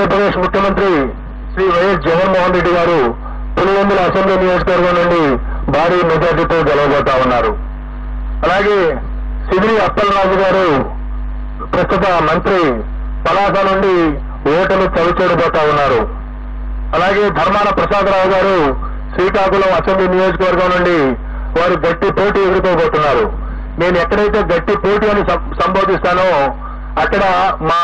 ఆంధ్రప్రదేశ్ ముఖ్యమంత్రి శ్రీ వైఎస్ జగన్మోహన్ రెడ్డి గారు పులివెందుల అసెంబ్లీ నియోజకవర్గం నుండి భారీ మెజార్టీతో గెలవబోతా ఉన్నారు. అలాగే సిదిరి అప్పలరాజు గారు ప్రస్తుత మంత్రి పలాస నుండి ఓటమి చవిచూడబోతా ఉన్నారు. అలాగే ధర్మాన ప్రసాదరావు గారు శ్రీకాకుళం అసెంబ్లీ నియోజకవర్గం నుండి వారు గట్టి పోటీ ఎదుర్కోబోతున్నారు. నేను ఎక్కడైతే గట్టి పోటీ అని సం- సంబోధిస్తానో అక్కడ మా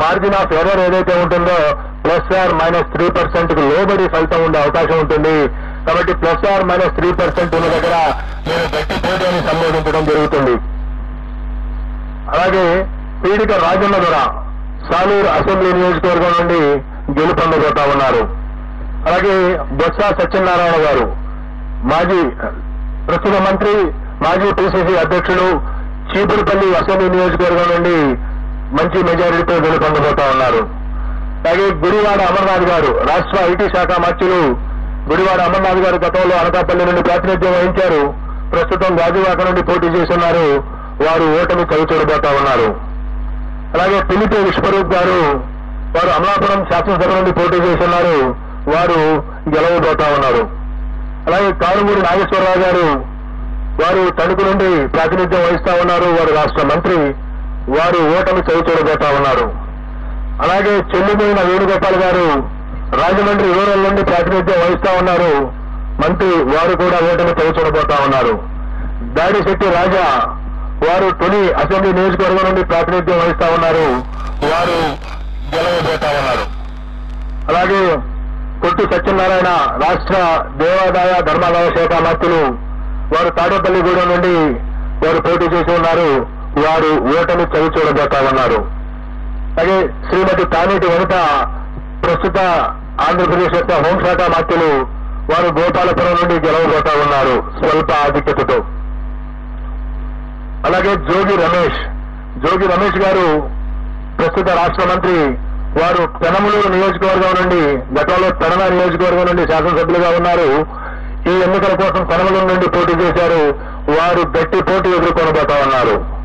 మార్జిన్ ఆఫ్ ఎర్రర్ ఏదైతే ఉంటుందో ప్లస్ ఆర్ మైనస్ త్రీ పర్సెంట్కు లోబడి ఫలితం ఉండే అవకాశం ఉంటుంది. కాబట్టి plus or minus three percent ఉన్న దగ్గర నేను గట్టి పోటీని సంబోధించడం జరుగుతుంది. అలాగే పీడిక రాజన్న దొర సాలూరు అసెంబ్లీ నియోజకవర్గం నుండి గెలుపొందబోతా ఉన్నారు. అలాగే బొత్స సత్యనారాయణ గారు మాజీ ప్రస్తుత మంత్రి మాజీ పిసిసి అధ్యక్షుడు చీపురుపల్లి అసెంబ్లీ నియోజకవర్గం నుండి మంచి మెజారిటీతో గెలుపొందబోతా ఉన్నారు. అలాగే గుడివాడ అమర్నాథ్ గారు రాష్ట్ర ఐటీ శాఖ మంత్రులు గుడివాడ అమర్నాథ్ గారు గతంలో అనకాపల్లి నుండి ప్రాతినిధ్యం వహించారు. ప్రస్తుతం గాజువాక నుండి పోటీ చేస్తున్నారు. వారు ఓటమి చవిచూడబోతా ఉన్నారు. అలాగే పిలిపి విశ్వరూప్ గారు వారు అమలాపురం శాసనసభ నుండి పోటీ చేస్తున్నారు. వారు గెలవబోతా ఉన్నారు. అలాగే కారుమూరి నాగేశ్వరరావు గారు వారు తణుకు నుండి ప్రాతినిధ్యం వహిస్తా ఉన్నారు. వారు రాష్ట్ర మంత్రి వారు ఓటమి చవిచూడబోతా ఉన్నారు. అలాగే చెల్లిపోయిన వేణుగోపాల్ గారు రాజమండ్రి రూరల్ నుండి ప్రాతినిధ్యం వహిస్తా ఉన్నారు. మంత్రి వారు కూడా ఓటమి చవిచూడబోతా ఉన్నారు. దాడిశెట్టి రాజా వారు తొలి అసెంబ్లీ నియోజకవర్గం నుండి ప్రాతినిధ్యం వహిస్తా ఉన్నారు. వారు గెలవబోతా ఉన్నారు. అలాగే కొట్టు సత్యనారాయణ రాష్ట్ర దేవాదాయ ధర్మాదాయ శాఖ మంత్రులు వారు తాడేపల్లిగూడెం నుండి వారు పోటీ చేసి ఉన్నారు. వారు ఓటమి చవి ఉన్నారు అలాగే శ్రీమతి తానేటి వనిత ప్రస్తుత ఆంధ్రప్రదేశ్ యొక్క హోంశాఖ మంత్రులు వారు గోపాలపురం నుండి గెలవబోతా ఉన్నారు స్వల్ప ఆధిక్యతతో. అలాగే జోగి రమేష్ జోగి రమేష్ గారు ప్రస్తుత రాష్ట్ర మంత్రి వారు పెనమలూరు నియోజకవర్గం నుండి గతంలో పెనమ నియోజకవర్గం నుండి శాసనసభ్యులుగా ఉన్నారు. ఈ ఎన్నికల కోసం పెనమలూరు నుండి పోటీ చేశారు. వారు గట్టి పోటీ ఎదుర్కొనబోతా ఉన్నారు